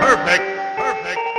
Perfect. Perfect.